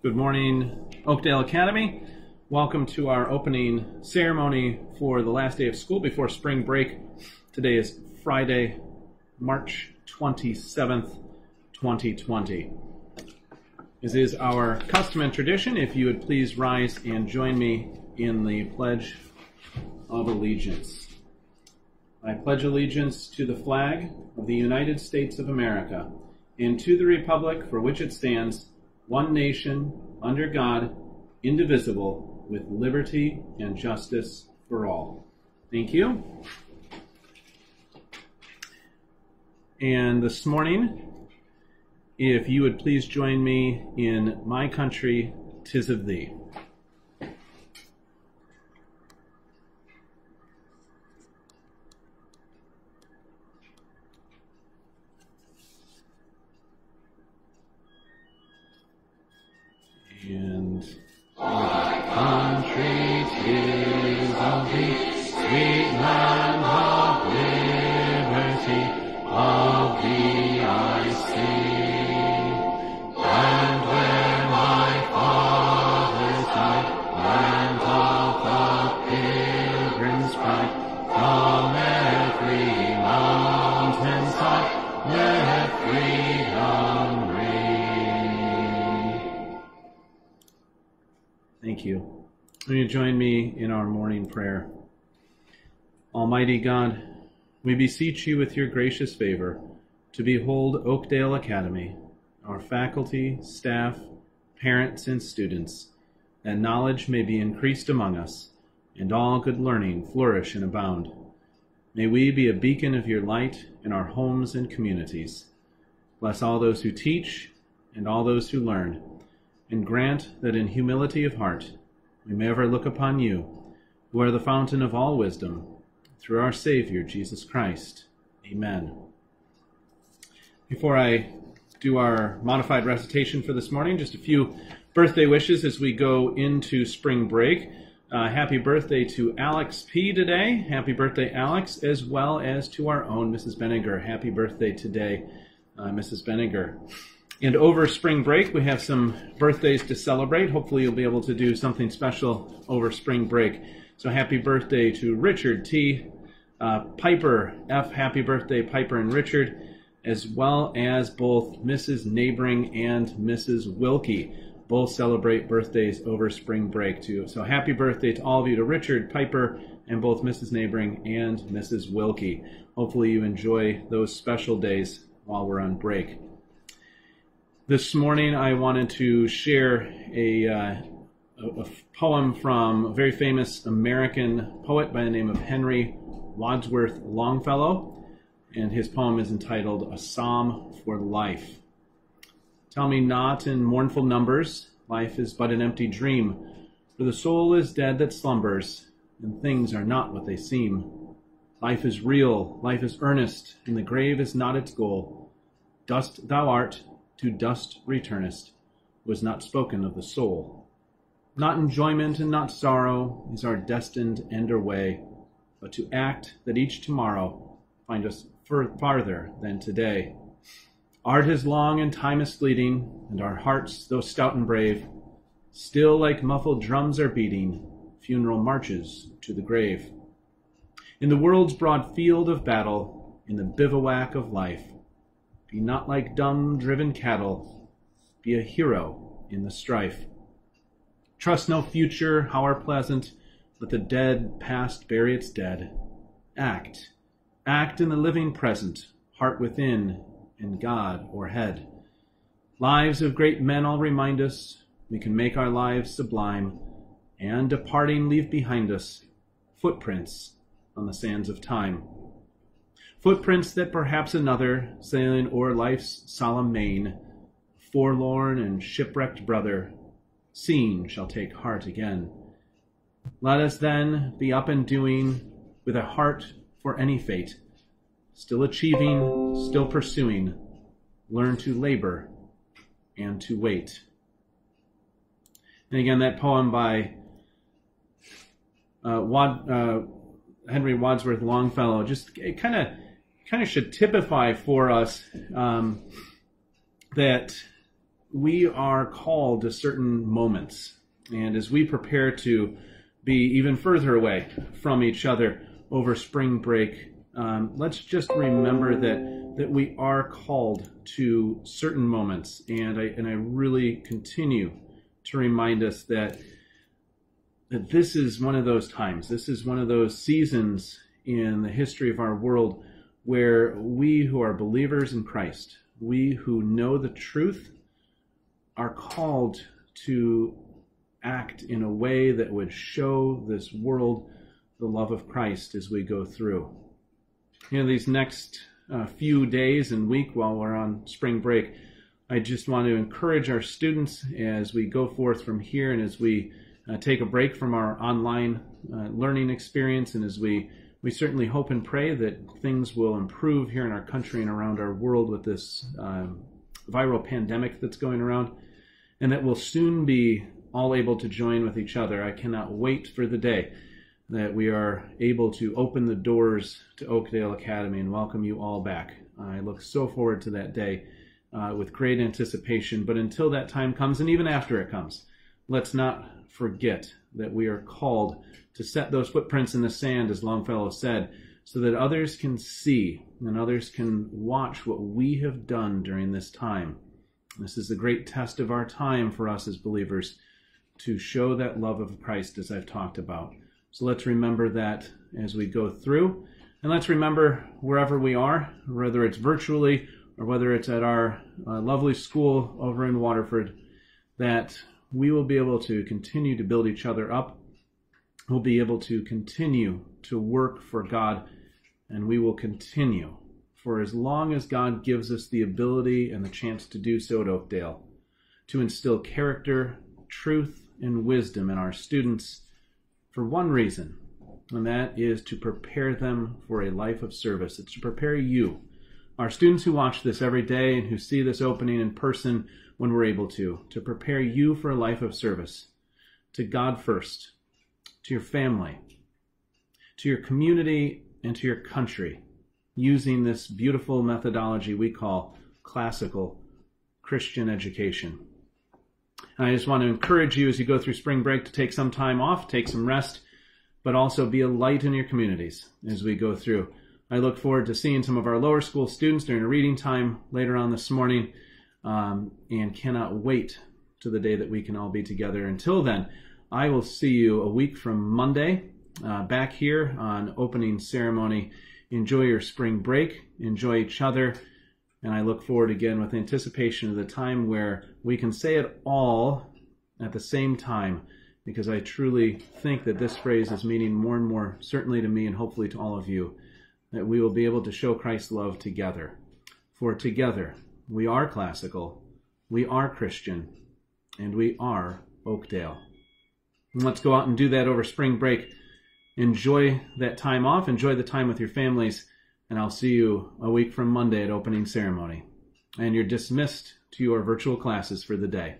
Good morning, Oakdale Academy. Welcome to our opening ceremony for the last day of school before spring break. Today is Friday, March 27th, 2020. As is our custom and tradition, if you would please rise and join me in the Pledge of Allegiance. I pledge allegiance to the flag of the United States of America and to the republic for which it stands, one nation, under God, indivisible, with liberty and justice for all. Thank you. And this morning, if you would please join me in My Country, Tis of Thee. Sweet land of liberty, of I where my fathers died, land of the pilgrim's pride, from every mountainside, let freedom ring. Thank you. Will you join me in our morning prayer? Almighty God, we beseech you with your gracious favor to behold Oakdale Academy, our faculty, staff, parents, and students, that knowledge may be increased among us, and all good learning flourish and abound. May we be a beacon of your light in our homes and communities. Bless all those who teach and all those who learn and grant that in humility of heart we may ever look upon you, who are the fountain of all wisdom, through our Savior Jesus Christ. Amen. Before I do our modified recitation for this morning, just a few birthday wishes as we go into spring break. Uh, happy birthday to Alex P. today. Happy birthday, Alex, as well as to our own Mrs. Benninger. Happy birthday today, uh, Mrs. Benninger. And over spring break, we have some birthdays to celebrate. Hopefully, you'll be able to do something special over spring break. So, happy birthday to Richard T. Uh, Piper F. Happy birthday, Piper and Richard, as well as both Mrs. Neighboring and Mrs. Wilkie. Both celebrate birthdays over spring break, too. So, happy birthday to all of you, to Richard, Piper, and both Mrs. Neighboring and Mrs. Wilkie. Hopefully, you enjoy those special days while we're on break. This morning, I wanted to share a, uh, a, poem from a very famous American poet by the name of Henry Wadsworth Longfellow, and his poem is entitled A Psalm for Life. Tell me not in mournful numbers, life is but an empty dream, for the soul is dead that slumbers, and things are not what they seem. Life is real, life is earnest, and the grave is not its goal. Dust thou art, to dust returnest, was not spoken of the soul. Not enjoyment and not sorrow is our destined end or way, but to act that each tomorrow find us fur- farther than today. Art is long and time is fleeting, and our hearts, though stout and brave, still like muffled drums are beating funeral marches to the grave. In the world's broad field of battle, in the bivouac of life, be not like dumb, driven cattle. Be a hero in the strife. Trust no future, howe'er pleasant. Let the dead past bury its dead. Act. Act in the living present, heart within, and God o'erhead. Lives of great men all remind us we can make our lives sublime, and departing leave behind us footprints on the sands of time. Footprints that perhaps another, sailing o'er life's solemn main, forlorn and shipwrecked brother, seen shall take heart again. Let us then be up and doing, with a heart for any fate, still achieving, still pursuing, learn to labor and to wait. And again, that poem by uh, Wad, uh, Henry Wadsworth Longfellow just it kind of kind of should typify for us um, that we are called to certain moments. And as we prepare to be even further away from each other over spring break, um, let's just remember that, that we are called to certain moments. And I, and I really continue to remind us that, that this is one of those times. This is one of those seasons in the history of our world where we who are believers in Christ, we who know the truth, are called to act in a way that would show this world the love of Christ as we go through. You know, these next uh, few days and week while we're on spring break, I just want to encourage our students as we go forth from here and as we uh, take a break from our online uh, learning experience and as we we certainly hope and pray that things will improve here in our country and around our world with this um, viral pandemic that's going around, and that we'll soon be all able to join with each other. I cannot wait for the day that we are able to open the doors to Oakdale Academy and welcome you all back. I look so forward to that day uh, with great anticipation. But until that time comes, and even after it comes, let's not forget that we are called to set those footprints in the sand, as Longfellow said, so that others can see and others can watch what we have done during this time. This is the great test of our time for us as believers to show that love of Christ as I've talked about. So let's remember that as we go through. And let's remember wherever we are, whether it's virtually or whether it's at our uh, lovely school over in Waterford, that we will be able to continue to build each other up we'll be able to continue to work for God and we will continue for as long as God gives us the ability and the chance to do so at Oakdale to instill character, truth, and wisdom in our students for one reason, and that is to prepare them for a life of service. It's to prepare you, our students who watch this every day and who see this opening in person when we're able to, to prepare you for a life of service to God first to your family, to your community, and to your country using this beautiful methodology we call classical Christian education. And I just want to encourage you as you go through spring break to take some time off, take some rest, but also be a light in your communities as we go through. I look forward to seeing some of our lower school students during a reading time later on this morning um, and cannot wait to the day that we can all be together. Until then, I will see you a week from Monday uh, back here on opening ceremony. Enjoy your spring break, enjoy each other, and I look forward again with anticipation of the time where we can say it all at the same time because I truly think that this phrase is meaning more and more, certainly to me and hopefully to all of you, that we will be able to show Christ's love together. For together, we are classical, we are Christian, and we are Oakdale. Let's go out and do that over spring break. Enjoy that time off, enjoy the time with your families, and I'll see you a week from Monday at opening ceremony. And you're dismissed to your virtual classes for the day.